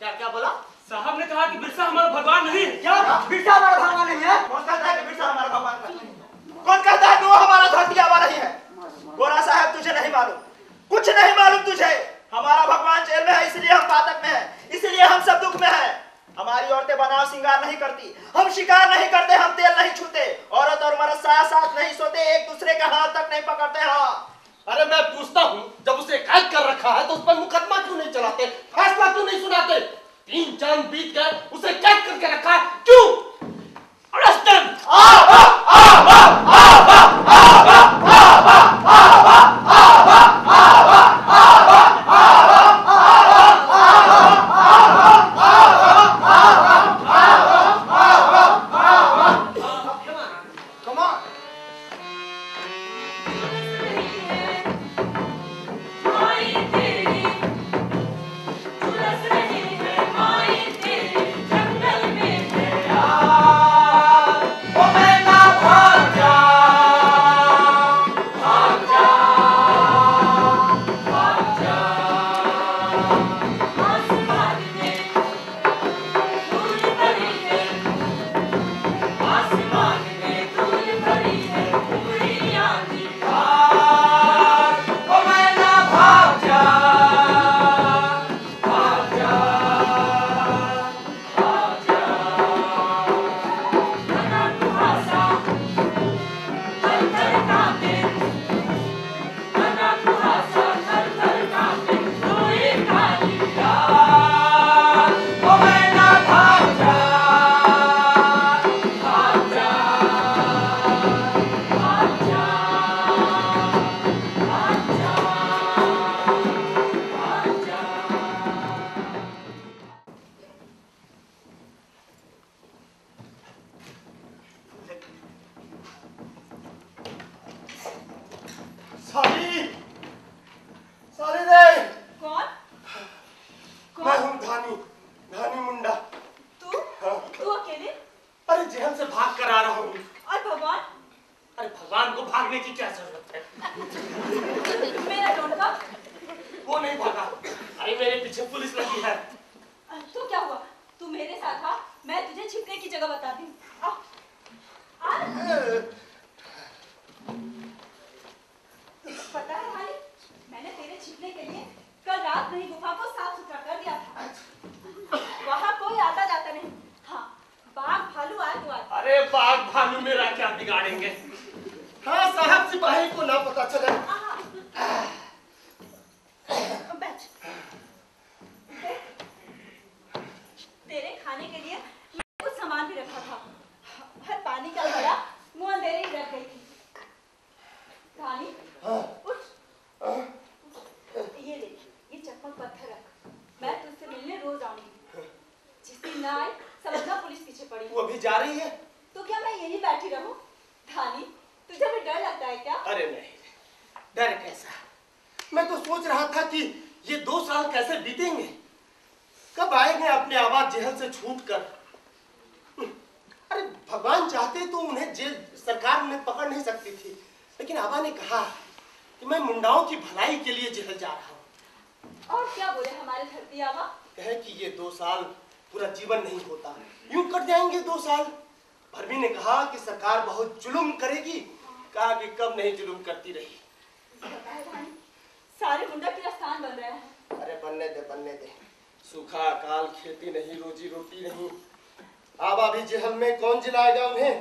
क्या क्या बोला? साहब ने कहा कि बिरसा हमारा भगवान नहीं है। क्या बिरसा हमारा भगवान नहीं है? कौन कहता है कि बिरसा हमारा भगवान नहीं कौन कहता है कि वो हमारा धरती आवा नहीं है? गोरा साहब तुझे नहीं मालूम। कुछ नहीं मालूम तुझे। हमारा भगवान जेल में है इसलिए हम पातक में है। इसलिए हम सब दुख में है। हमारी औरतें बनाव श्रृंगार नहीं करती। हम शिकार नहीं करते हम तेल नहीं छूते। औरत और मर्द साथ साथ नहीं सोते एक दूसरे का हाथ तक नहीं पकड़ते हाँ। अरे मैं पूछता हूँ, जब उसे कैद कर रखा है तो उस पर मुकदमा क्यों नहीं चलाते? फैसला क्यों नहीं सुनाते? तीन चाँद बीत कर उसे कैद करके रखा है? क्यों? अरेस्टेड Come सारे मुंडा तेरा स्थान बन रहा है। अरे बनने दे बनने दे। सूखा अकाल खेती नहीं रोजी रोटी नहीं। अब अभी जेहल में कौन जिलाएगा उन्हें?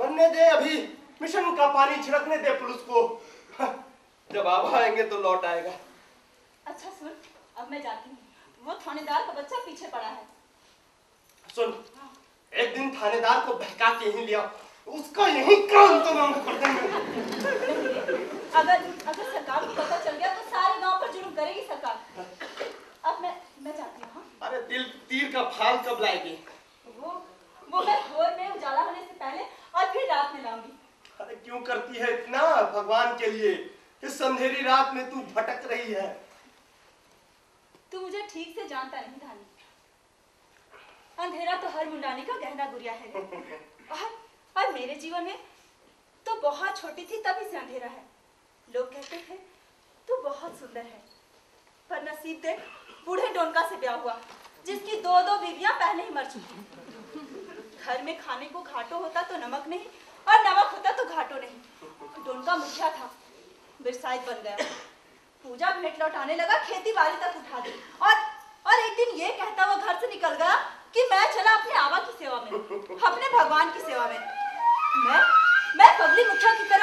बनने दे अभी। मिशन का पानी छिड़कने दे पुलिस को। जब आप आएँगे तो लौट आएगा। अच्छा सुन अब मैं जाती हूँ। वो थानेदार का बच्चा पीछे पड़ा है। सुन एक दिन थानेदार को बहका के ही लिया उसका यही काम तमाम कर देंगे। अगर अगर सरकार को पता चल गया तो सारे गाँव पर जुर्म करेगी सरकार। अब मैं मैं जाती हूँ हाँ? अरे दिल तीर का फाल कब लाएगी? वो वो मैं भोर में उजाला होने से पहले और फिर रात में लाऊँगी। अरे क्यों करती है इतना भगवान के लिए? इस अंधेरी रात में तू भटक रही है। तू मुझे ठीक से जानता नहीं धानी। अंधेरा तो हर मुंडानी का गहना गुड़िया है। और, और मेरे जीवन में तो बहुत छोटी थी तभी से अंधेरा है। लोग कहते थे तू बहुत सुंदर है। पर नसीब देख, बूढ़े डोनका से ब्याह हुआ, जिसकी दो दो बीवियाँ पहले ही मर चुकी घर में खाने को घाटो होता तो नमक नहीं, और नमक होता तो घाटो नहीं। डोनका मुखिया था, बिरसाइत बन गया। पूजा भेंट लौटाने लगा खेती बाड़ी तक उठा दी। और और एक दिन ये कहता हुआ घर से निकल गया कि मैं चला अपने आवा की सेवा में, अपने भगवान की सेवा में। मैं मैं पगली मुखिया की तरह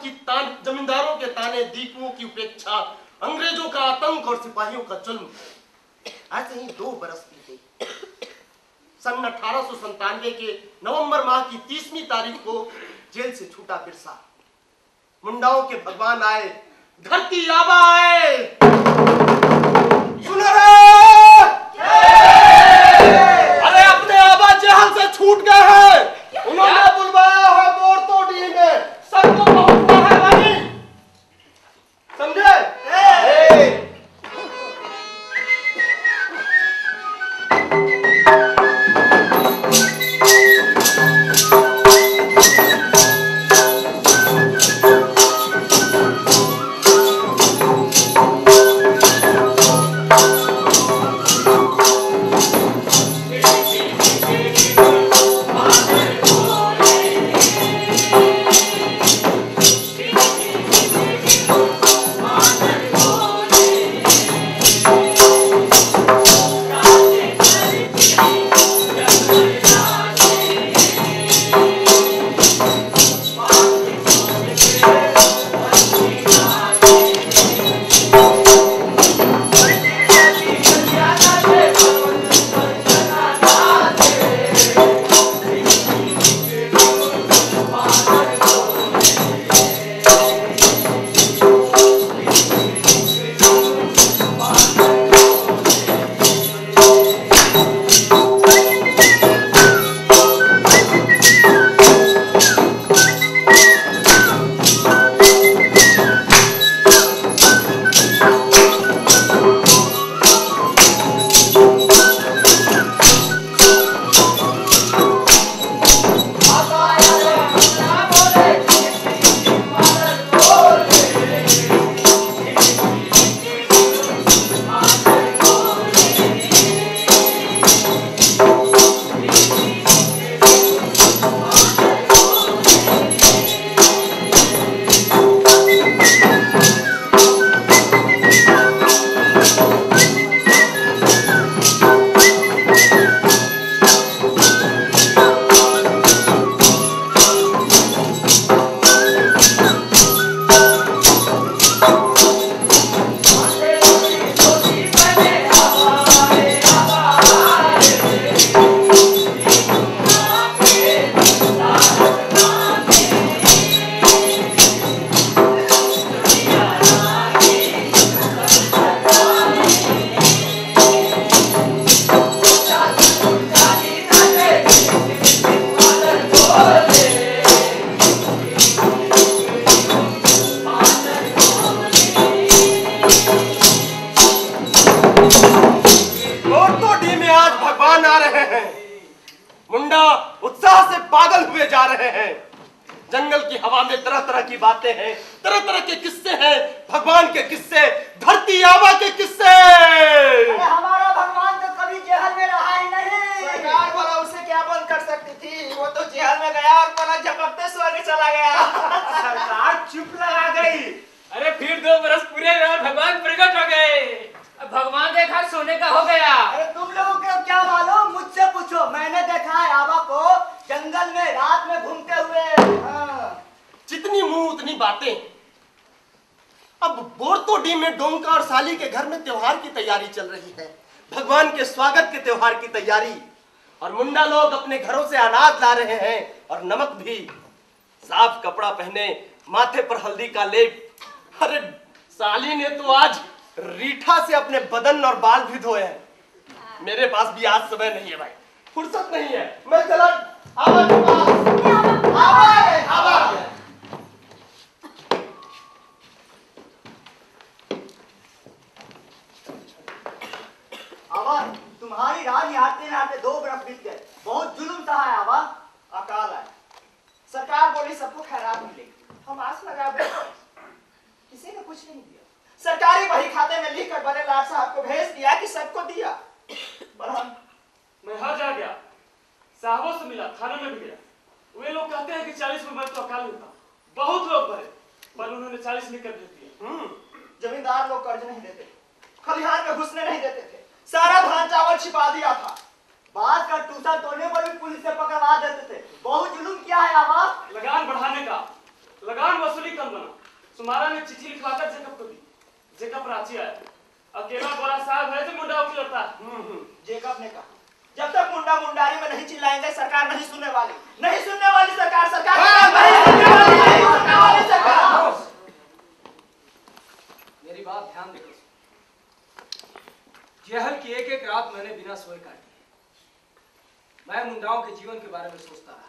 की तान जमींदारों के ताने दीपुओं की उपेक्षा। अंग्रेज़ों का आतंक और सिपाहियों का जुल्म ऐसे ही दो बरस बीते सन अठारह के नवंबर माह की तीसवीं तारीख को जेल से छूटा बिरसा। मुंडाओं के भगवान आए धरती आबा आए। सुन अरे अपने आबा जहल से छूट गए हैं। जंगल में रात में घूमते हुए। हाँ। जितनी मुँह, उतनी बातें। अब बोरतोडी में डोंका और साली के घर में त्योहार की तैयारी चल रही है। भगवान के स्वागत के त्योहार की तैयारी। और मुंडा लोग अपने घरों से अनाज ला रहे हैं और नमक भी। साफ़ कपड़ा पहने, माथे पर हल्दी का लेप। अरे, साली ने तो आज रीठा से अपने बदन और बाल भी धोए हैं। मेरे पास भी आज समय नहीं है भाई। फुर्सत नहीं है। मैं चला अकाल सरकार बोली सबको खैरात मिलेगी। हम आस लगा किसी ने कुछ नहीं दिया। सरकारी वही खाते में लिख कर बड़े लाट साहब को भेज दिया कि सबको दिया। पर मैं हर जा गया। साहबों से मिला थाने में भी गया। वे लोग कहते हैं कि चालीस में तो अकाल में था बहुत लोग भरे पर उन्होंने चालीस लिख कर भेज दिया। हम्म, जमींदार लोग कर्ज नहीं देते खलिहान में घुसने नहीं देते थे। सारा धान चावल छिपा दिया था। बात का टूसा तोड़ने पर भी पुलिस से पकड़वा देते थे। बहुत जुलूम किया है आवा लगान बढ़ाने का लगान वसूली कम बना। सुमारा ने चिट्ठी लिखवाकर जेकब को दी। जेकब रांची आया। अकेला बड़ा साहब है जो मुंडा वकील लड़ता है। हम्म, हम्म, जेकब ने कहा जब तक मुंडा मुंडारी में नहीं चिल्लाएँगे सरकार नहीं सुनने वाली। नहीं सुनने वाली सरकार सरकार सुनने वाली सरकार। मेरी बात ध्यान सुनो। जेहल की एक एक रात मैंने बिना सोए काटी मैं मुंडाओं के जीवन के बारे में सोचता रहा।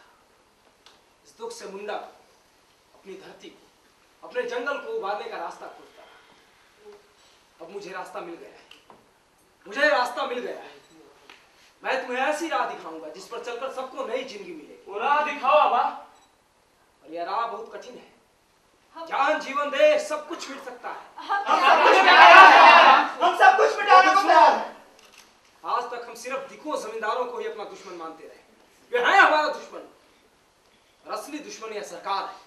इस दुख से मुंडा अपनी धरती को अपने जंगल को उबारने का रास्ता खोजता रहा। अब मुझे रास्ता मिल गया है। मुझे रास्ता मिल गया है। मैं तुम्हें ऐसी राह दिखाऊँगा जिस पर चलकर सबको नई ज़िंदगी मिलेगी। वो राह दिखाओ आबा और यह राह बहुत कठिन है। जान जीवन दे सब कुछ मिल सकता है। हम सब कुछ मिटाने को तैयार हैं। हम सब कुछ मिटाने को तैयार हैं। आज तक हम सिर्फ़ दिखो जमींदारों को ही अपना दुश्मन मानते रहे। वे हैं हमारा दुश्मन। और असली दुश्मन यह सरकार है।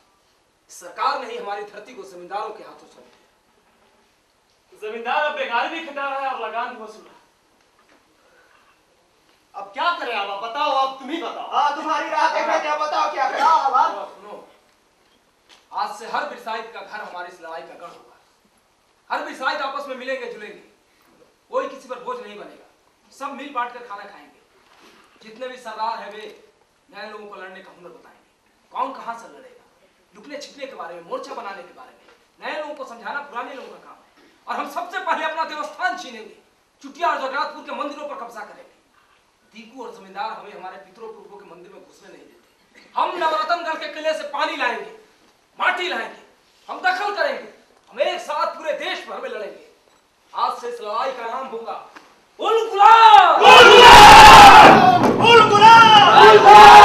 सरकार ने ही हमारी धरती को जमींदारों के हाथों सौंप दिया। जमींदार अब बेगारी भी खटा रहा है और लगान भी वसूल रहा है। अब क्या करें आवा बताओ अब तुम ही बताओ। हाँ तुम्हारी राह देख रहे थे अब बताओ क्या करें? बताओ आवा सुनो, सुनो आज से हर बिरसाइत का घर हमारी इस लड़ाई का गढ़ होगा। हर बिरसाइत आपस में मिलेंगे जुलेंगे। कोई किसी पर बोझ नहीं बनेगा। सब मिल बांट कर खाना खाएँगे। जितने भी सरदार है वे नए लोगों को लड़ने का हुनर बताएँगे। कौन कहाँ से लड़ेगा? लुकने छिपने के बारे में मोर्चा बनाने के बारे में। नए लोगों को समझाना पुराने लोगों का काम है। और हम सबसे पहले अपना देवस्थान छीनेंगे। चुटिया और जगन्नाथपुर के मंदिरों पर कब्जा करेंगे। दीकू और जमींदार हमें हमारे पितरों पूर्वों के मंदिर में घुसने नहीं देते। हम नवरत्नगढ़ के किले से पानी लाएँगे माटी लाएँगे हम दखल करेंगे हम एक साथ पूरे देश भर में लड़ेंगे। आज से इस लड़ाई का नाम होगा उल गुलाम! उल गुलाम! उल गुलाम!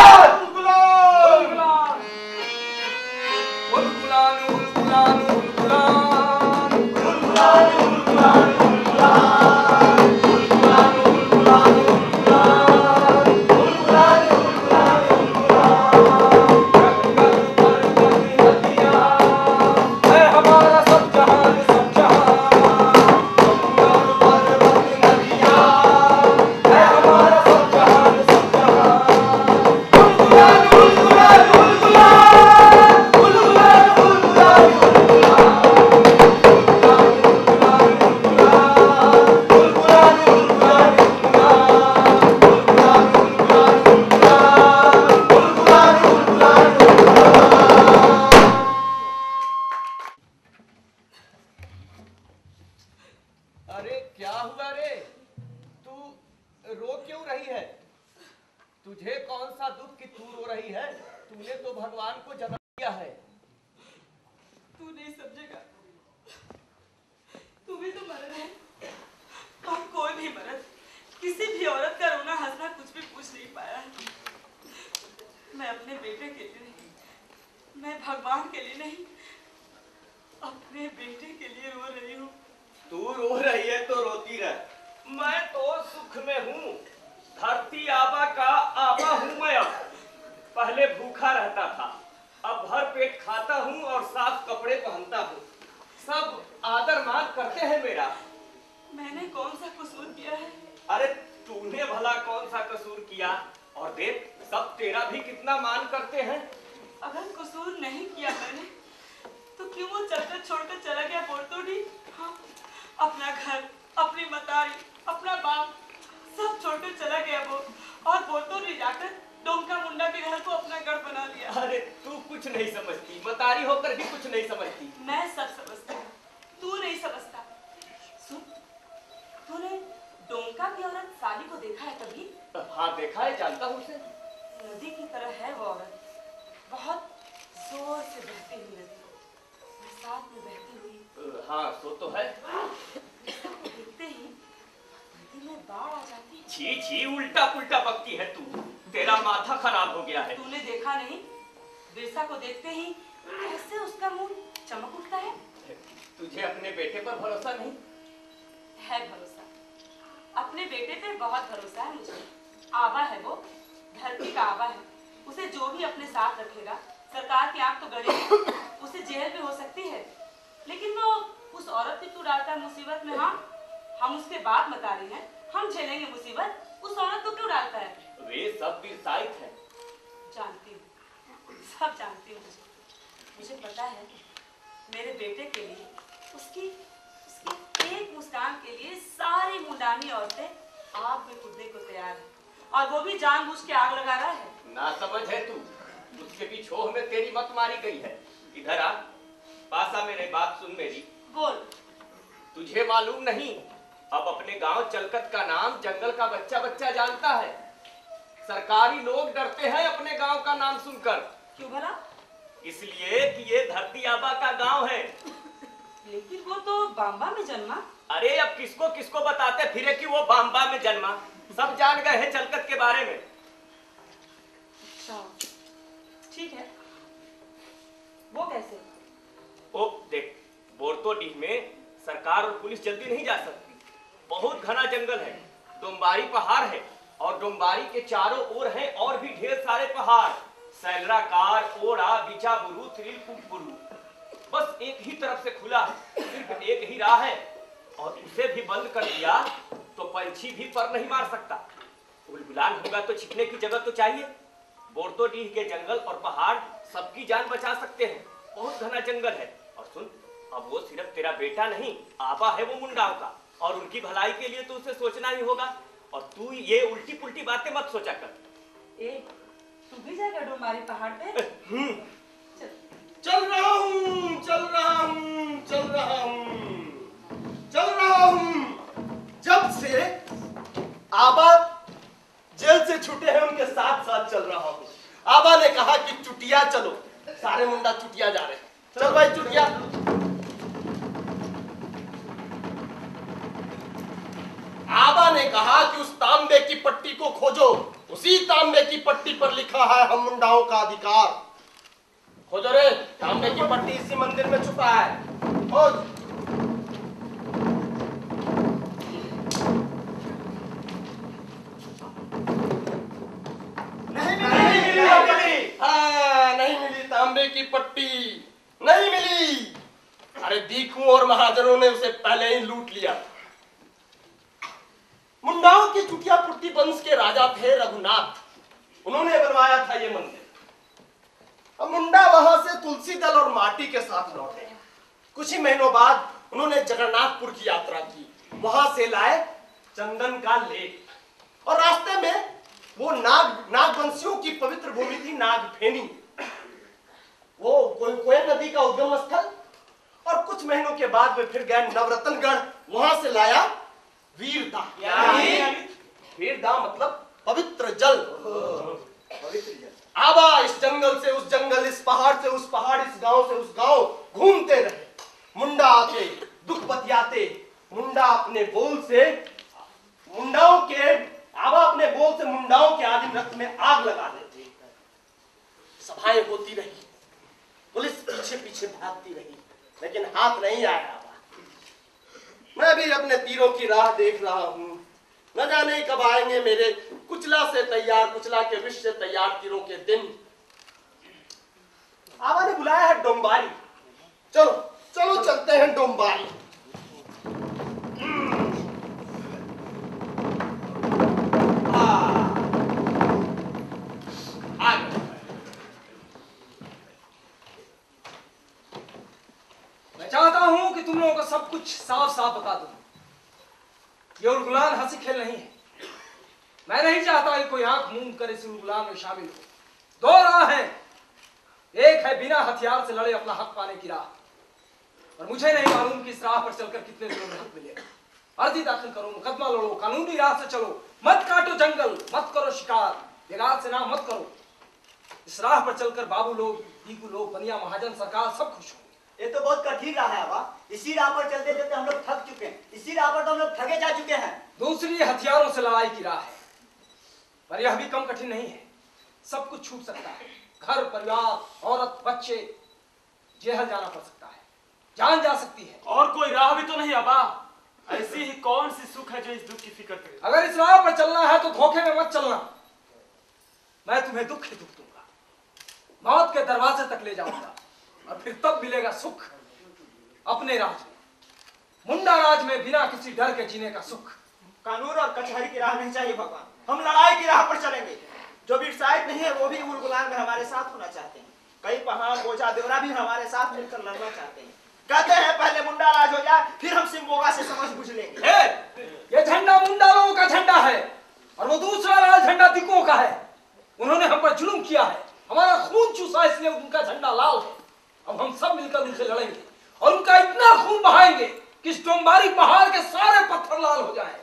मतारी होकर भी कुछ नहीं समझती। मैं सब समझता हूँ। तू नहीं समझता। सुन तूने डोमका की औरत साली को देखा है कभी? हाँ देखा है जानता हूँ उसे। नदी की तरह है वो औरत। बहुत ज़ोर से बहती हुई नदी बरसात में बहती हुई। हाँ सो तो है। देखते ही नदी में बाढ़ आ जाती छी छी उल्टा पुल्टा बकती है तू। तेरा माथा खराब हो गया है। तूने देखा नहीं? बिरसा को देखते ही कैसे उसका मुँह चमक उठता है। तुझे अपने बेटे पर भरोसा नहीं? है भरोसा। अपने बेटे पे बहुत भरोसा है मुझे। आवा है वो धरती का आवा है। उसे जो भी अपने साथ रखेगा सरकार की आँख तो गड़ेगी। उसे जेल भी हो सकती है। लेकिन वो उस औरत की तू डालता है मुसीबत में हाँ? हम उसके बाप बता रहे हैं। हम झेलेंगे मुसीबत। उस औरत को क्यों डालता है? वे सब विरसाइत है। जानती हूँ। सब जानती हूँ मुझे पता है मेरे बेटे के लिए उसकी उसकी एक मुस्कान के लिए सारी मुंडानी औरतें आग में कूदने को तैयार है। और वो भी जानबूझ के आग लगा रहा है। ना समझ है तू उसके भी छोह में तेरी मत मारी गई है। इधर आ पासा मेरे बात सुन मेरी। बोल। तुझे मालूम नहीं अब अपने गाँव चलकत का नाम जंगल का बच्चा बच्चा जानता है। सरकारी लोग डरते हैं अपने गाँव का नाम सुनकर। क्यों भला? इसलिए कि ये धरती आबा का गाँव है। लेकिन वो तो बाम्बा में जन्मा। अरे अब किसको किसको बताते फिरे कि वो बाम्बा में जन्मा? सब जान गए हैं चलकत के बारे में। अच्छा ठीक है। वो कैसे? ओ देख बोरतोडीह में सरकार और पुलिस जल्दी नहीं जा सकती। बहुत घना जंगल है डोम्बारी पहाड़ है और डोम्बारी के चारों ओर हैं और भी ढेर सारे पहाड़। सैलराकार ओड़ा बिचाबुरु त्रिलकुटबुरु बस एक ही तरफ़ से खुला, सिर्फ़ एक ही राह है। और उसे भी बंद कर दिया तो पंछी भी पर नहीं मार सकता। बुलबुलान होगा तो छिपने की जगह तो चाहिए। बोरतोडीह के जंगल और पहाड़, सबकी जान बचा सकते हैं। बहुत घना जंगल है। और सुन, अब वो सिर्फ़ तेरा बेटा नहीं आबा है वो मुंडाओं का। और उनकी भलाई के लिए तो उसे सोचना ही होगा। और तू ये उल्टी पुल्टी बातें मत सोचा कर। ए तू भी जाएगा डोमारी पहाड़ पे? हम्म। चल। चल रहा हूँ चल रहा हूँ चल रहा हूँ। चल रहा हूँ। जब से आबा जेल से छूटे हैं उनके साथ साथ चल रहा हूँ। आबा ने कहा कि चुटिया चलो। सारे मुंडा चुटिया जा रहे हैं। चल। भाई चुटिया। आबा ने कहा कि उस तांबे की पट्टी को खोजो। उसी तांबे की पट्टी पर लिखा है हम मुंडाओं का अधिकार। खोजो रे तांबे की पट्टी इसी मंदिर में छुपा है। खोज। नहीं मिली। नहीं मिली हाँ नहीं मिली तांबे की पट्टी। नहीं मिली। अरे दीखू और महाजनों ने उसे पहले ही लूट लिया। मुंडाओं के चुटिया पुट्टी वंश के राजा थे रघुनाथ। उन्होंने बनवाया था ये मंदिर। अब मुंडा वहाँ से तुलसी दल और माटी के साथ लौटे। कुछ ही महीनों बाद उन्होंने जगन्नाथपुर की यात्रा की। वहाँ से लाए चंदन का लेख और रास्ते में वो नाग, नागवंशियों की पवित्र भूमि थी नागफेनी वो कोयल नदी का उद्गम स्थल और कुछ महीनों के बाद वे फिर गए नवरत्नगढ़। वहाँ से लाया वीरदा वीरदा मतलब पवित्र जल। पवित्र जल। आबा इस जंगल से उस जंगल इस पहाड़ से उस पहाड़ इस गाँव से उस गाँव घूमते रहे। मुंडा आते दुख बतियाते। मुंडा अपने बोल से मुंडाओं के आबा अपने बोल से मुंडाओं के आदिम रक्त में आग लगा देते। सभाएँ होती रही। पुलिस पीछे पीछे भागती रही लेकिन हाथ नहीं आया। मैं भी अपने तीरों की राह देख रहा हूँ। न जाने कब आएँगे मेरे कुचला से तैयार, कुचला के विष से तैयार तीरों के दिन। आवा ने बुलाया है डोम्बारी चलो चलो चलते हैं डोंबारी। साफ़ साफ़ बता दूँ। ये उलगुलान हँसी खेल नहीं है। मैं नहीं चाहता कि कोई आँख मूंद कर इस उलगुलान में शामिल हो। दो राह हैं। एक है बिना हथियार से लड़े अपना हक पाने की राह। और मुझे नहीं मालूम कि इस राह पर चलकर कितने दिनों में हक मिलेगा अर्जी दाखिल करो, मुकदमा लड़ो, कानूनी राह से चलो। मत काटो जंगल, मत करो शिकार। बेगार से ना मत करो। इस राह पर चलकर बाबू लोग दीकू लोग, बनिया महाजन सरकार सब खुश होंगे। ये तो बहुत कठिन रहा है आबा इसी राह पर चलते चलते हम लोग थक चुके हैं। इसी राह पर तो हम लोग थके जा चुके हैं। दूसरी हथियारों से लड़ाई की राह है। पर यह भी कम कठिन नहीं है। सब कुछ छूट सकता है। घर परिवार औरत बच्चे जेहल जाना पड़ सकता है। जान जा सकती है। और कोई राह भी तो नहीं अबा। ऐसी ही कौन सी सुख है जो इस दुख की फ़िक्र करे? अगर इस राह पर चलना है तो धोखे में मत चलना। मैं तुम्हें दुख ही दुख दूँगा। मौत के दरवाजे तक ले जाऊँगा। और फिर तब मिलेगा सुख। अपने राज में। मुंडा राज में बिना किसी डर के जीने का सुख। कानून और कचहरी की राह नहीं चाहिए भगवान। हम लड़ाई की राह पर चलेंगे। जो भी शायद नहीं है वो भी उल गुलाम में हमारे साथ होना चाहते हैं। कई पहाड़ बोझा देवरा भी हमारे साथ मिलकर लड़ना चाहते हैं। कहते हैं पहले मुंडा राज हो जाए फिर हम सिंबोगा से समझ बुझ लेंगे। ए, ये झंडा मुंडा लोगों का झंडा है और वो दूसरा लाल झंडा दिकुओं का है। उन्होंने हम पर जुल्म किया है। हमारा खून चूसा इसलिए उनका झंडा लाल है। अब हम सब मिलकर उनसे लड़ेंगे। और उनका इतना खून बहाएँगे कि इस टोंबारी पहाड़ के सारे पत्थर लाल हो जाए।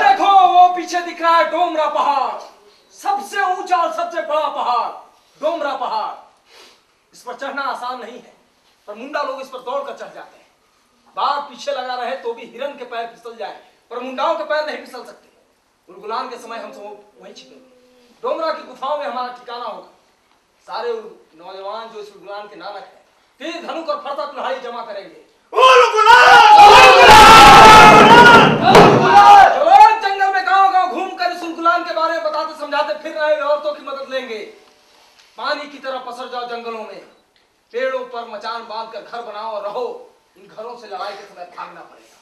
देखो वो पीछे दिख रहा है डोमरा पहाड़। सबसे ऊँचा और सबसे बड़ा पहाड़ डोमरा पहाड़। इस पर चढ़ना आसान नहीं है पर मुंडा लोग इस पर दौड़ कर चढ़ जाते हैं। बाघ पीछे लगा रहे तो भी हिरन के पैर फिसल जाए पर मुंडाओं के पैर नहीं फिसल सकते। उलगुलान के समय हम सब वहीं छिपेंगे डोमरा की गुफाओं में हमारा ठिकाना होगा। सारे नौजवान जो इस उलगुलान के नानक हैं तीर धनुक और फरता कुल्हाड़ी जमा करेंगे। गुलाम जंगल में गाँव गाँव कर उलगुलान के बारे में बताते, समझाते, फिर रहे औरतों की मदद लेंगे। पानी की तरह पसर जाओ जंगलों में। पेड़ों पर मचान बाँध कर घर बनाओ और रहो। इन घरों से लड़ाई के समय भागना पड़ेगा।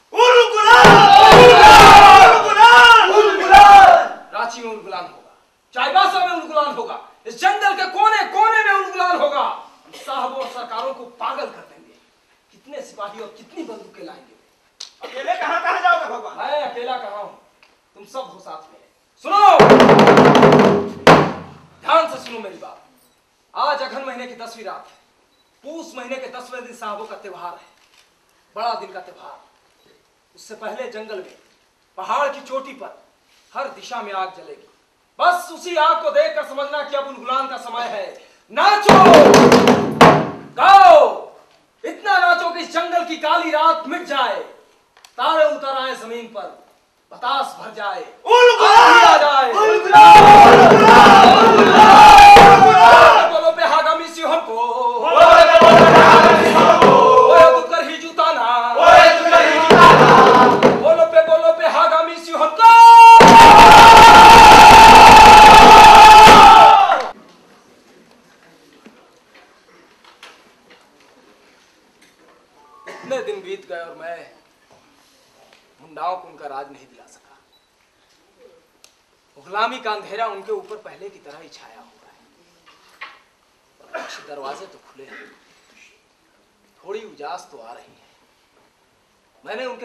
गुलाम गुलाम रांची में उलगुलान होगा। चाईबासा में होगा। इस जंगल के कोने कोने में उलगुलान होगा। साहबों और सरकारों को पागल कर देंगे। कितने सिपाही और कितनी बंदूकें लाएँगे। अकेले कहाँ कहाँ जाओगे भगवान? मैं अकेला कहा हूँ। तुम सब हो साथ में। सुनो! ध्यान से सुनो मेरी बात। आज अघन महीने की दसवीं रात है। पूस महीने के दसवें दिन साहबों का त्योहार है। बड़ा दिन का त्योहार। उससे पहले जंगल में, पहाड़ की चोटी पर, हर दिशा में आग जलेगी। बस उसी आग को देखकर समझना कि अब उन गुलाम का समय है। नाचो! गाओ! इतना नाचो कि इस जंगल की काली रात मिट जाए। तारे उतर आए ज़मीन पर बतास भर जाए। उल आ जाए। बोलो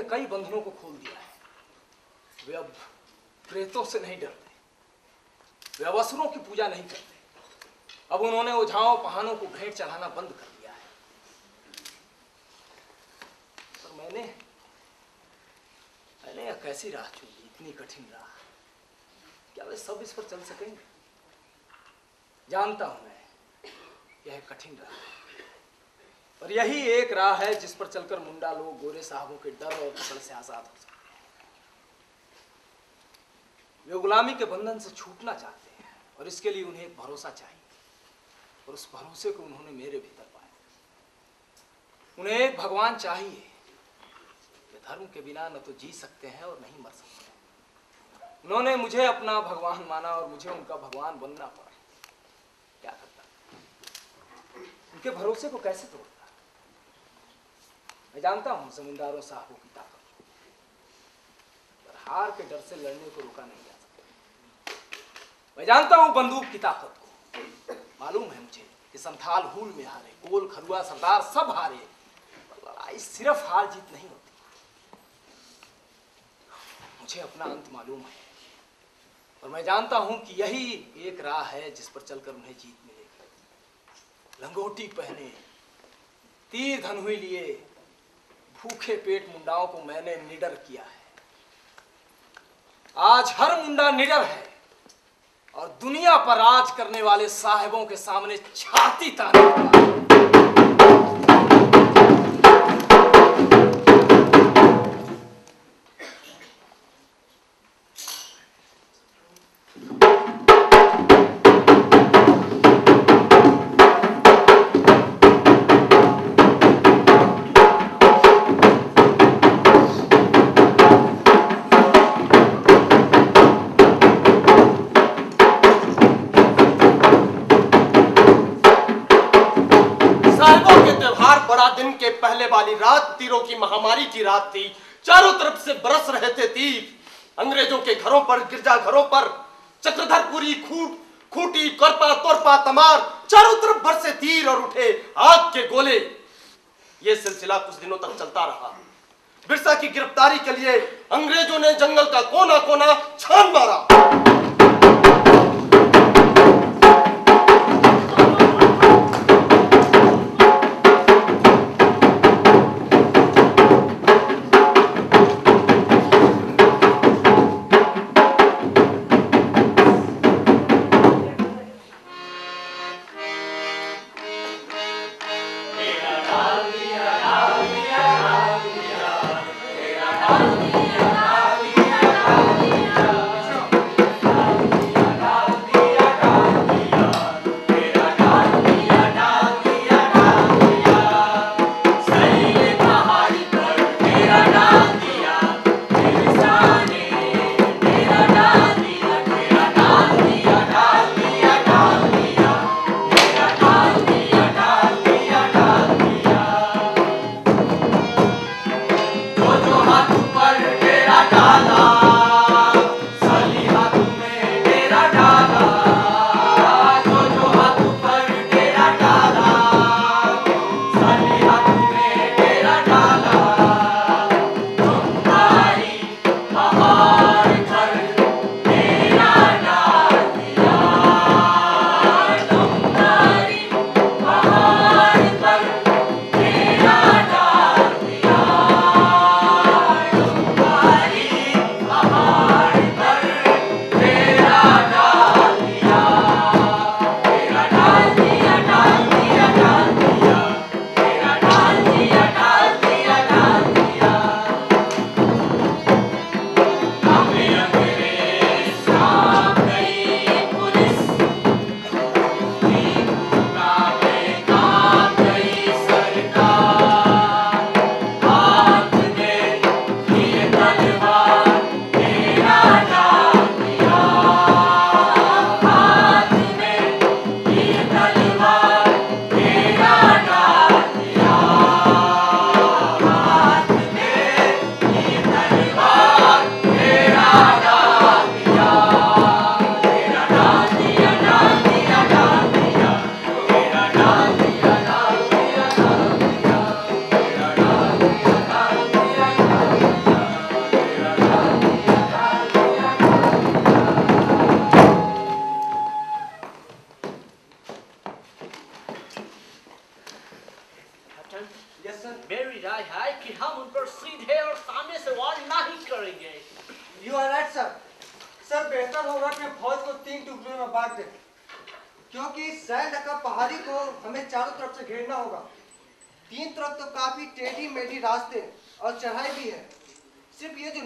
कई बंधनों को खोल दिया है। वे अब प्रेतों से नहीं डरते। वे अब असुरों की पूजा नहीं करते। अब उन्होंने ओझाओं पहानों को भेंट चढ़ाना बंद कर दिया है। पर मैंने मैंने यह कैसी राह चुनी, इतनी कठिन राह। क्या वे सब इस पर चल सकेंगे? जानता हूँ मैं, यह कठिन राह। है पर यही एक राह है जिस पर चलकर मुंडा लोग गोरे साहबों के डर और पकड़ से आज़ाद हो सकते हैं। वे गुलामी के बंधन से छूटना चाहते हैं और इसके लिए उन्हें एक भरोसा चाहिए और उस भरोसे को उन्होंने मेरे भीतर पाया। उन्हें एक भगवान चाहिए वे धर्म के बिना न तो जी सकते हैं और नहीं मर सकते उन्होंने मुझे अपना भगवान माना और मुझे उनका भगवान बनना पड़ा। क्या करता? उनके भरोसे को कैसे तोड़ता? मैं जानता हूँ जमींदारों साहबों की ताकत। पर हार के डर से लड़ने को रोका नहीं जा सकता। मैं जानता हूँ बंदूक की ताकत को। मालूम है मुझे कि संथाल हूल में हारे कोल खरुआ सरदार सब हारे। पर लड़ाई सिर्फ़ हार जीत नहीं होती। मुझे अपना अंत मालूम है। और मैं जानता हूँ कि यही एक राह है जिस पर चलकर उन्हें जीत मिलेगी। लंगोटी पहने, तीर धनुई लिए भूखे पेट मुंडाओं को मैंने निडर किया है। आज हर मुंडा निडर है और दुनिया पर राज करने वाले साहेबों के सामने छाती ताने बड़ा दिन के पहले वाली रात तीरों की महामारी की रात थी। चारों तरफ़ से बरस रहे थे तीर। अंग्रेज़ों के घरों पर, गिरजा घरों पर, चक्रधरपुरी खूट, खूटी, करपा, तोरपा, तमार, चारों तरफ़ बरसे तीर और उठे आग के गोले। ये सिलसिला कुछ दिनों तक चलता रहा। बिरसा की गिरफ्तारी के लिए अंग्रेज़ों ने जंगल का कोना कोना छान मेरी।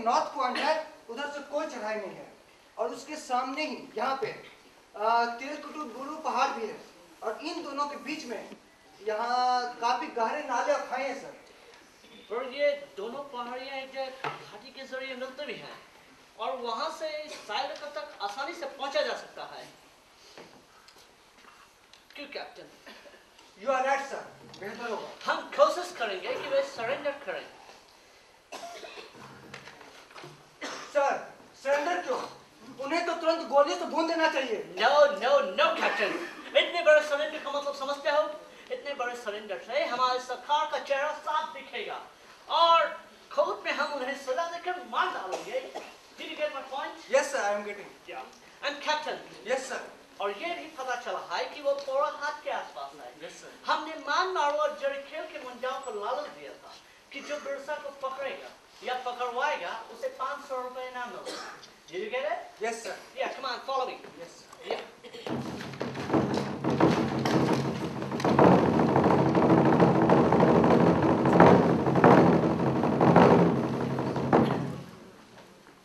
नॉर्थ पॉइंट है उधर से कोई चढ़ाई नहीं है। और उसके सामने ही यहाँ पे तिलकुटु गुरु पहाड़ भी है। और इन दोनों के बीच में यहाँ काफ़ी गहरे नाले और खाए हैं सर। पर ये दोनों पहाड़ियाँ एक घाटी के ज़रिए मिलते भी हैं। और वहाँ से साइलका तक आसानी से पहुँचा जा सकता है। क्यों captain? You are right sir बेहतर होगा। हम कोशिश करेंगे कि वे सरेंडर करें सर सरेंडर क्यों उन्हें तो तुरंत गोलियों से भून देना चाहिए। नो नो नो कैप्टन इतने बड़े सरेंडर का मतलब समझते हो? इतने बड़े सरेंडर से हमारे सरकार का चेहरा साफ़ दिखेगा। और कोर्ट में हम उन्हें सजा देकर मार डालेंगे। Did you get my point? Yes sir I am getting Yeah. And Captain, yes sir और ये भी पता चला है कि वो पोरा हाथ के आसपास है। यस सर हमने मान मारो और जरीखेल के मुंडाओं को लालच दिया था कि जो बिरसा को पकड़ेगा या पकड़वाएगा उसे पाँच सौ रुपए इनाम मिलेगा Did you get it? Yes sir Yeah, come on, follow me. Yes Yeah.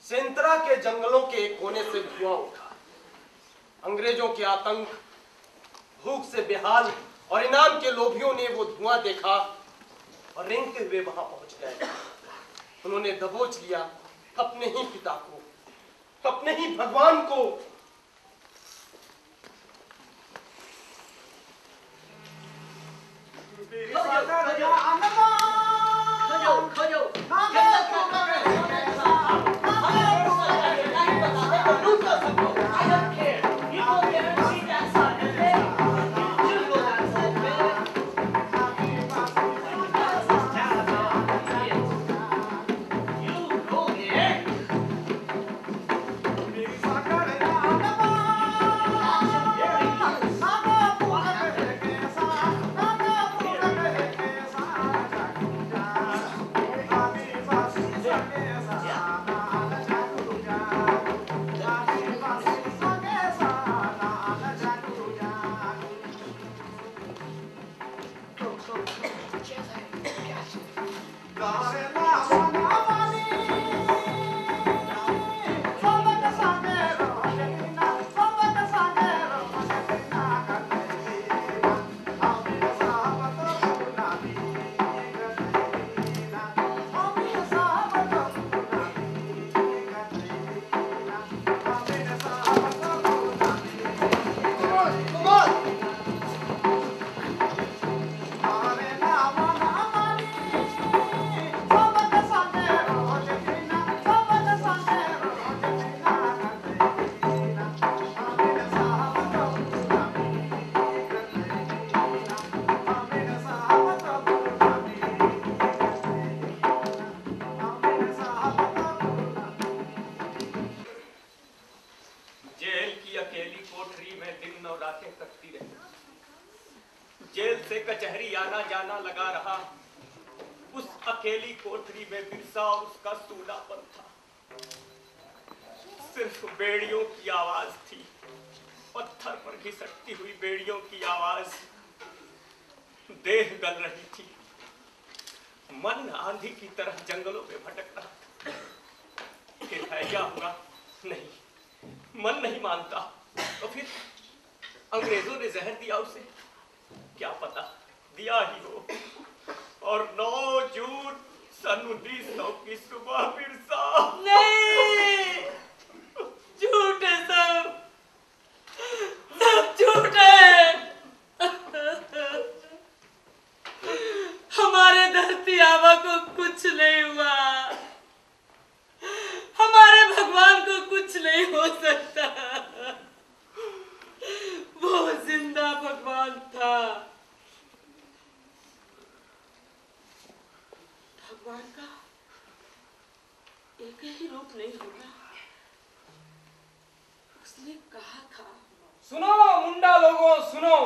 सेंतरा के जंगलों के एक कोने से धुआँ उठा अंग्रेज़ों के आतंक भूख से बेहाल और इनाम के लोभियों ने वो धुआँ देखा और रेंगते हुए वहाँ पहुँच गए उन्होंने दबोच लिया अपने ही पिता को अपने ही भगवान को खोजो खोजो जंगल कचहरी आना जाना लगा रहा। उस अकेली कोठरी में बिरसा और उसका सूनापन था। सिर्फ़ बेड़ियों की आवाज़ थी। पत्थर पर घिसटती हुई बेड़ियों की आवाज़। देह गल रही थी। मन आंधी की तरह जंगलों में भटक रहा फिर है क्या हुआ? नहीं। मन नहीं मानता। तो फिर अंग्रेज़ों ने जहर दिया उसे। क्या पता? दिया ही हो। और 9 जून सन उन्नीस सौ की सुबह बिरसा नहीं! झूठ सब। सब झूठ है। हमारे धरती आवा को कुछ नहीं हुआ। हमारे भगवान को कुछ नहीं हो सकता। वो ज़िंदा भगवान था। भगवान का एक ही रूप नहीं होगा उसने कहा था सुनो मुंडा लोगों सुनो।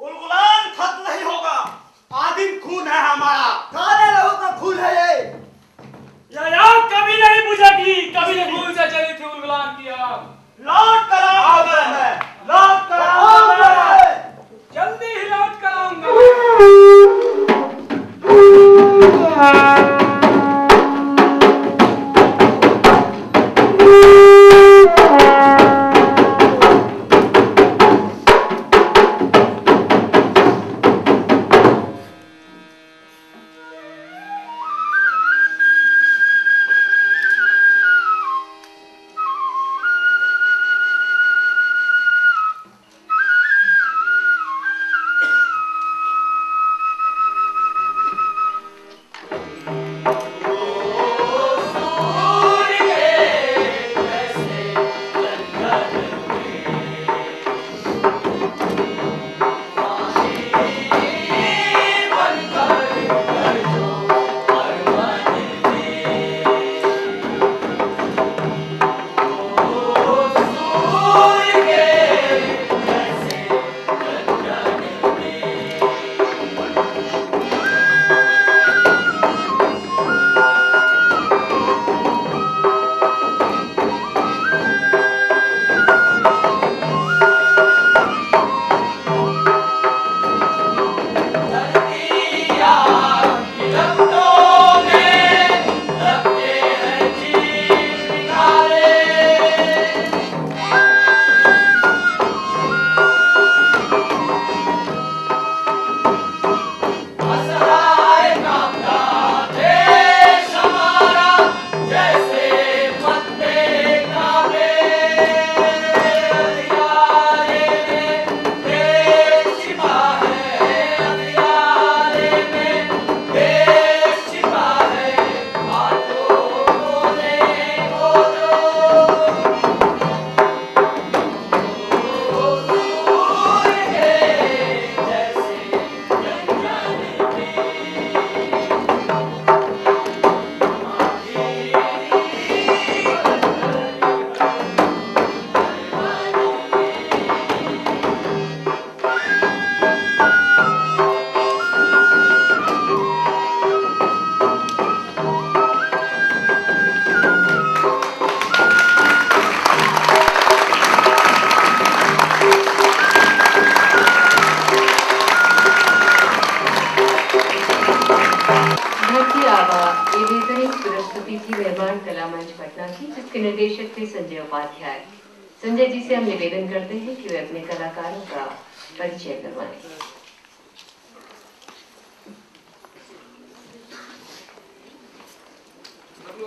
उलगुलान खत्म नहीं होगा। आदिम खून है हमारा। काले लहू का खून है ये। यह आग कभी नहीं बुझेगी कभी नहीं। भूल से चली थी उलगलान की आग। लौट कर आऊँगा मैं। लौट कर आऊँगा मैं। जल्दी ही लौट कर आऊँगा। धरती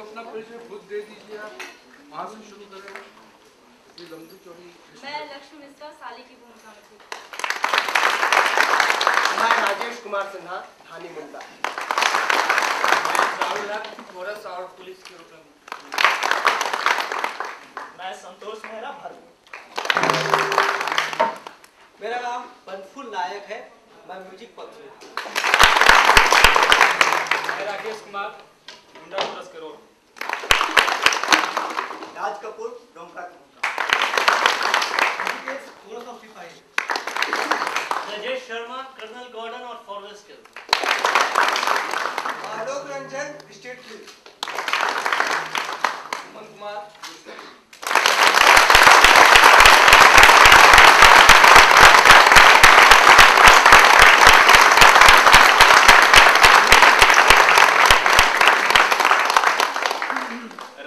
अपना परिचय खुद दे दीजिए आप। वहाँ से शुरू करें। ये लंबी चौड़ी मैं लक्ष्मी मिश्रा साली की भूमिका में थी। मैं राजेश कुमार सिन्हा धानी मुंडा मोरस और पुलिस के रूप में। मैं संतोष मेहरा भर मेरा नाम बनफुल नायक है मैं म्यूज़िक पक्ष में मैं राकेश कुमार गुंडा मोरस के रोल राज कपूर डोमका राजेश शर्मा कर्नल गॉर्डन और फॉरेस्ट के। आलोक रंजन स्टेट पुलिस हेमंत कुमार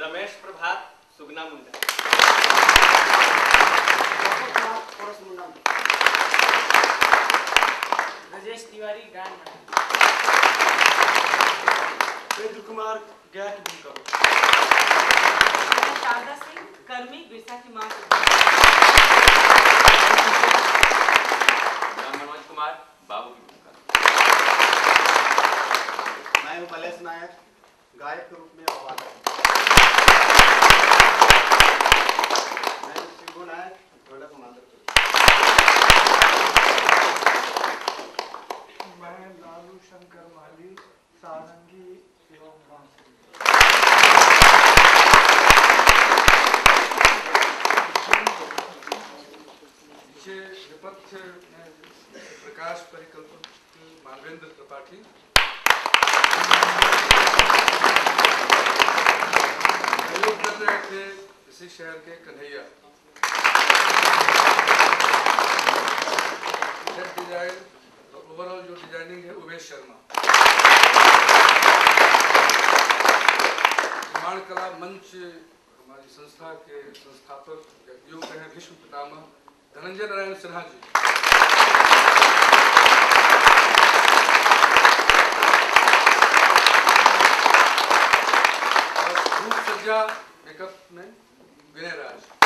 रमेश प्रभात सुगना मुंडा फोरस मुंडा राजेश तिवारी गान वेद कुमार गया की भूमिका मैं शारदा सिंह कर्मी बिरसा की माँ मनोज कुमार बाबू की भूमिका मैं हूँ कलेश नायक गायक के रूप में और वादक मैं हूँ शिबू नायक ढोलक मादक के रूप में। मैं लालू शंकर माली सारंगी एवं बांसुरी पीछे विपक्ष में प्रकाश परिकल्पन मानवेंद्र त्रिपाठी सहयोग कर रहे थे इसी शहर के कन्हैया सेट डिज़ाइन और ओवरऑल जो डिज़ाइनिंग है उमेश शर्मा निर्माण कला मंच हमारी संस्था के संस्थापक योग हैं, विश्व पितामह धनंजय नारायण सिन्हा जी। और मेकअप में विनय राज।